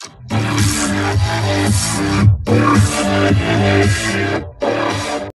Thank you.